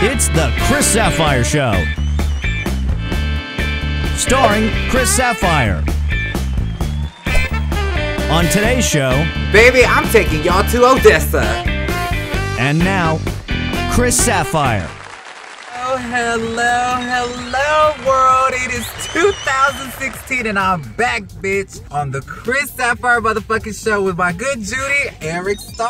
It's the Chris Sapphire Show. Starring Chris Sapphire. On today's show, Baby, I'm taking y'all to Odessa. and now, Chris Sapphire. Hello, hello, world. It is 2016 and I'm back, bitch, on the Chris Sapphire motherfucking show with my good Judy, Eric Star.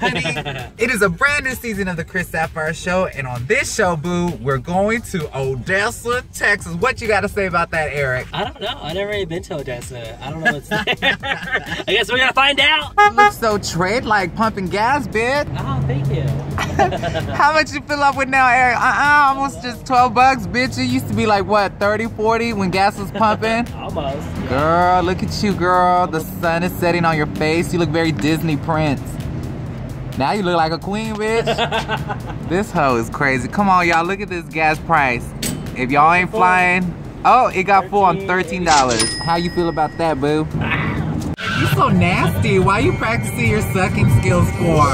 Honey, it is a brand new season of the Chris Sapphire show, and on this show, boo, we're going to Odessa, Texas. What you got to say about that, Eric? I don't know. I never really been to Odessa. I don't know what's there. I guess we're gonna find out. You look so trade like pumping gas, bitch. Oh, thank you. How much you fill up with now, Eric? Uh-uh, almost just 12 bucks, bitch. It used to be like, what, 30, 40 when gas was pumping? Almost. Girl, look at you, girl. The sun is setting on your face. You look very Disney prince. Now you look like a queen, bitch. this hoe is crazy. Come on, y'all. Look at this gas price. If y'all ain't flying, oh, it got full on $13. How you feel about that, boo? You so nasty. Why are you practicing your sucking skills for?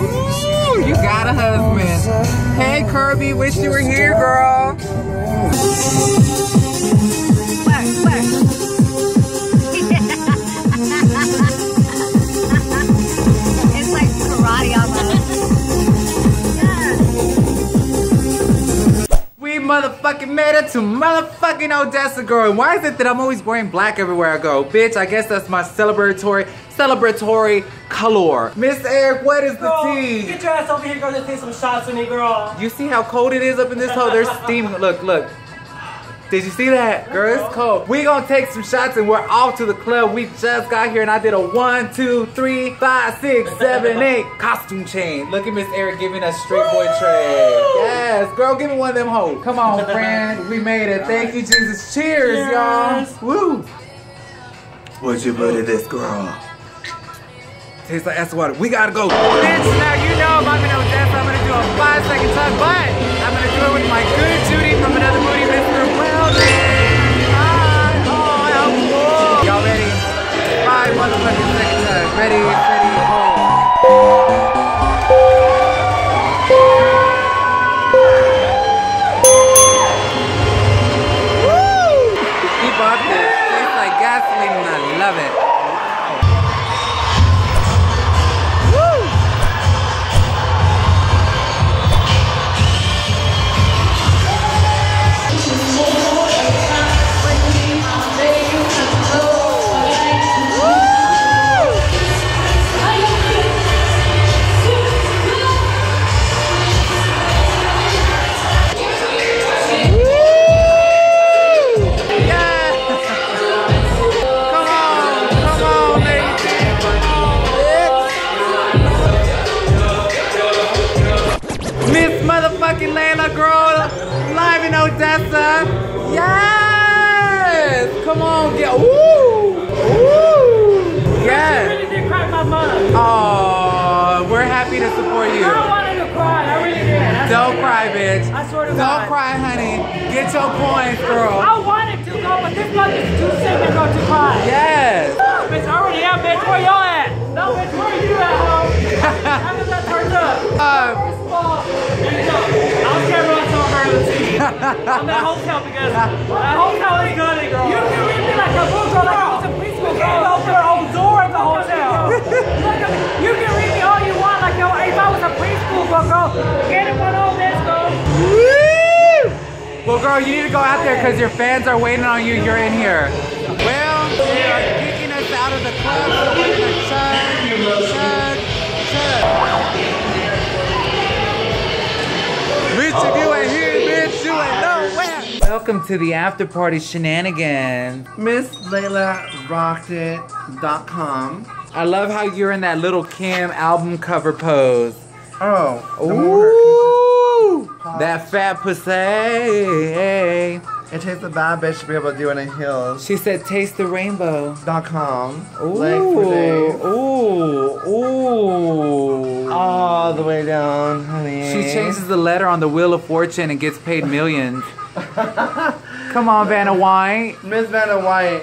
Ooh, you got a husband. Hey, Kirby, wish you were here, girl. Motherfucking made it to motherfucking Odessa, girl. And why is it that I'm always wearing black everywhere I go? Bitch, I guess that's my celebratory, celebratory color. Miss Eric, what is the Girl, tea? get your ass over here, girl. Let's take some shots with me, girl. You see how cold it is up in this hole? There's steam. Look, look. Did you see that? Girl, it's cold. We gonna take some shots and we're off to the club. We just got here and I did a one, two, three, five, six, seven, eight costume change. Look at Miss Eric giving us straight boy trade. Yes, girl, give me one of them hoes. Come on, friend. We made it. Thank you, Jesus. Cheers, y'all. Cheers. Woo. What you put in this, girl? Tastes like ice water. We gotta go. Bitch, now you know I'm in I love it. Motherfucking Leyla girl, live in Odessa. Yes! Come on, get woo! Woo! Yes! really did crack my mind. Oh, we're happy to support you. I wanted to cry. I really did. I Don't cry, God. bitch. I swear to Don't God. cry, honey. Get your coins, girl. I wanted to go, but this month is too sick to go to cry. Yes. Bitch, I already am, bitch. Where y'all at? No, bitch, where are you at, home? After that turned up. Uh, First of all, here you. I was camera on so her the TV. on that hotel because that hotel is good, girl. You can read me like a book girl, like I was in preschool. Girl, open her own door at the hotel. You can read me all you want, like yo, if I was a preschool girl, girl. Get it one on this, girl. Well, girl, you need to go out there because your fans are waiting on you. You're in here. Well, they are kicking us out of the club, Welcome to the after party shenanigans. Miss Leyla rocked it.com. I love how you're in that little Kim album cover pose. Oh, Ooh, that fat pussy. it takes a bad bitch to be able to do it in heels. She said, "Taste the rainbow." Dot com. Ooh, Leg for days. ooh, ooh. All the way down, honey. She changes the letter on the Wheel of Fortune and gets paid millions. Come on, Vanna White. Miss Vanna White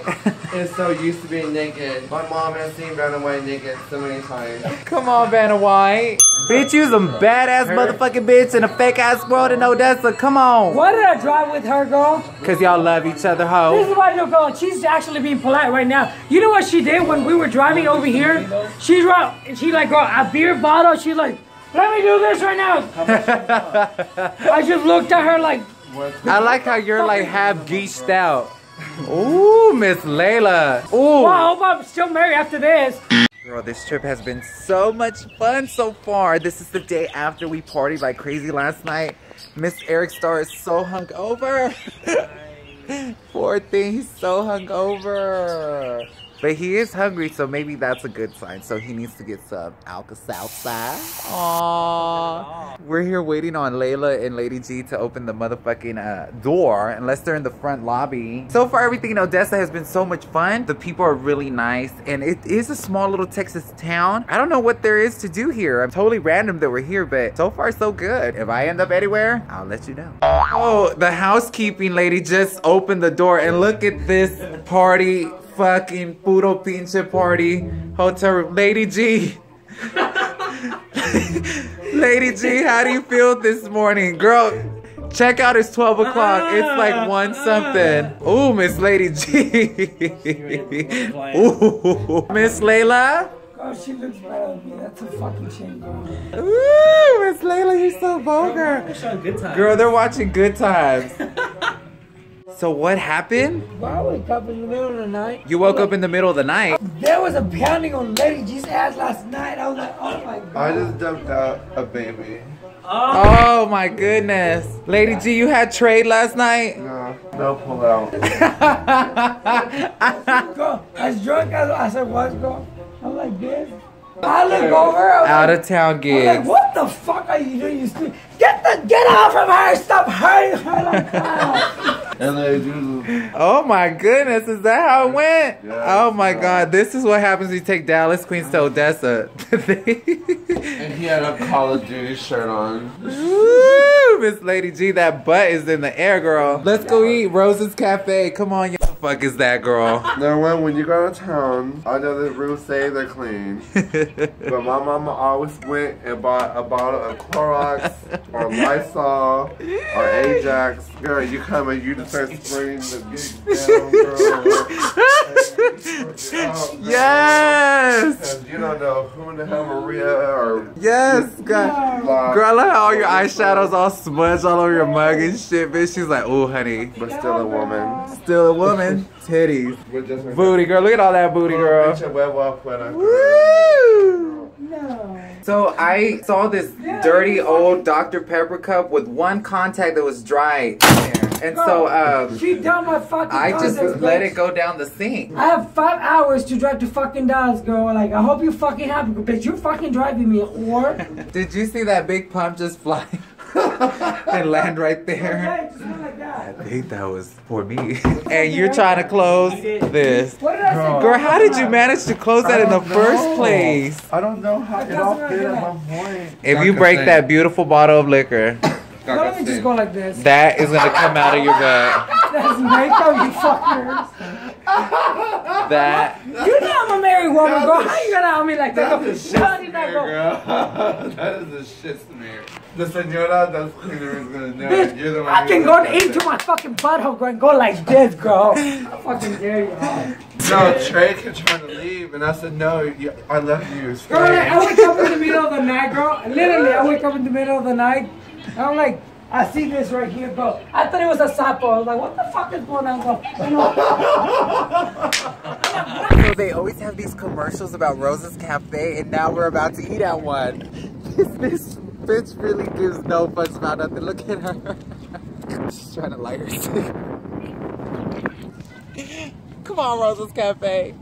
is so used to being naked. My mom has seen Vanna White naked so many times. Come on, Vanna White. Bitch, you some badass motherfucking bitch in a fake ass world in Odessa. Come on. Why did I drive with her, girl? Cause y'all love each other, This is why you go. She's actually being polite right now. You know what she did when we were driving over here? She dro- she like girl, a beer bottle. She like, let me do this right now. I just looked at her like, I like how you're like half geeked out. Ooh, Miss Leyla. Ooh. well, I hope I'm still married after this. Girl, this trip has been so much fun so far. This is the day after we partied like crazy last night. Miss Eric Star is so hungover. Poor thing, he's so hungover. But he is hungry, so maybe that's a good sign. So he needs to get some Alka-Seltzer. Aww. We're here waiting on Leyla and Lady G to open the motherfucking uh, door, unless they're in the front lobby. So far, everything in Odessa has been so much fun. The people are really nice, and it is a small little Texas town. I don't know what there is to do here. I'm totally random that we're here, but so far, so good. If I end up anywhere, I'll let you know. Oh, the housekeeping lady just opened the door, and look at this party fucking puro pinche party hotel room. Lady G. Lady G, how do you feel this morning? Girl, check out it's 12 o'clock. It's like one something. Ooh, Miss Lady G. Ooh, Miss Leyla. Oh, she looks better than me. That's a fucking shame, girl. Ooh, Miss Leyla, you're so vulgar. Girl, they're watching good times. So what happened? Well, I wake up in the middle of the night. You woke up in the middle of the night. There was a pounding on Lady G's ass last night. I was like, oh my god. I just dumped out a baby. Oh my goodness. Lady G, you had trade last night? No, no pull out. Girl, as drunk as I said, what's girl? I'm like this. I look over. I'm Out like, of town I'm like, what the fuck are you doing? You stupid. Get the get off from her. Stop hurting her like that. And they do. Oh my goodness, is that how it went? Yeah. Oh my god, this is what happens when you take Dallas Queens to Odessa. And he had a Call of Duty shirt on. Woo, Miss Lady G, that butt is in the air, girl. Let's go eat Rose's Cafe. Come on, you. The fuck is that, girl? Now, one. when you go to town, I know the rules say they're clean. But my mama always went and bought a bottle of Clorox or Lysol or Ajax. Girl, you come and you just start spraying the gigs down, girl. yes, And you don't know who in the hell Maria or yes, God. Girl, I love how all your eyeshadows all smudged all over your mug and shit, bitch. She's like, oh, honey, but still a woman. still a woman. Titties. Booty, girl. Look at all that booty, girl. Bitch, web up when I- Woo! No. So I saw this dirty old Dr. Pepper cup with one contact that was dry in there. And so um, She down my fucking I just contacts, let bitch. it go down the sink. I have five hours to drive to fucking Dallas, girl. Like, I hope you fucking happy, bitch. You're fucking driving me, whore. Did you see that big pump just fly and land right there? Okay, just like that. I think that was for me. and you're trying to close this. What did I say? Girl, how did you manage to close that in the don't first place? I don't know how it all fit at my point. If you break that beautiful bottle of liquor, Why don't we just go like this? that is gonna come out of your butt. That's makeup, you fuckers. That You know I'm a married woman, girl. How you gonna out me like that? That's a Go, shit how smear, girl. that is a shit smear. The senora that's cleaner is gonna know. Bitch, You're the one I can knows go that. into my fucking butthole, girl, and go like this, girl. I fucking dare you. No, Trey kept trying to leave, and I said, no, you, I love you. Girl, I wake up in the middle of the night, girl. Literally, I wake up in the middle of the night. And I'm like, I see this right here, bro. I thought it was a sapo. I was like, what the fuck is going on? You know, So they always have these commercials about Rose's Cafe, and now we're about to eat at one. this bitch really gives no fucks about nothing. Look at her. She's trying to light her. Come on, Rose's Cafe.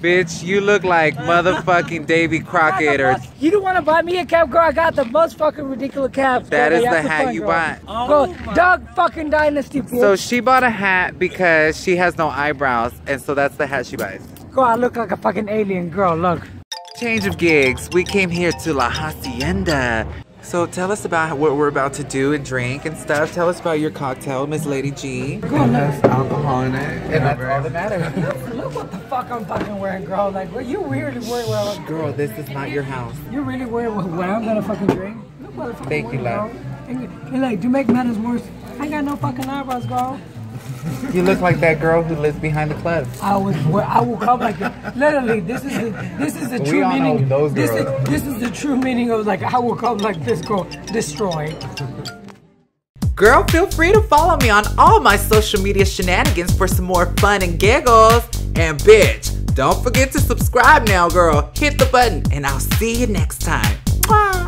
Bitch, you look like motherfucking Davy Crockett or you don't want to buy me a cap, girl? I got the most fucking ridiculous cap. That is girl, you the have to hat find, you girl. bought. Bro, oh Dog fucking Dynasty, bitch. So she bought a hat because she has no eyebrows, and so that's the hat she buys. girl, I look like a fucking alien, girl. Look. Change of gigs. We came here to La Hacienda. So tell us about what we're about to do and drink and stuff. Tell us about your cocktail, Miss Lady G. There's alcohol in it. And that's all that matters. Look what the fuck I'm fucking wearing, girl. Like, what you really worried about? Girl, this is not your house. You really worried what, what I'm gonna fucking drink? Look what I'm Thank you, love. girl. Thank you. And like, to make matters worse, I ain't got no fucking eyebrows, girl. You look like that girl who lives behind the club. I was, I will come like that. Literally, this is the, this is the We true all know meaning. those this girls. is, this is the true meaning of like, I will come like this, girl, destroy. Girl, feel free to follow me on all my social media shenanigans for some more fun and giggles. And bitch, don't forget to subscribe now, girl. Hit the button, and I'll see you next time. Bye.